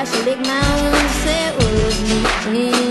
I should lick my wounds, say it me.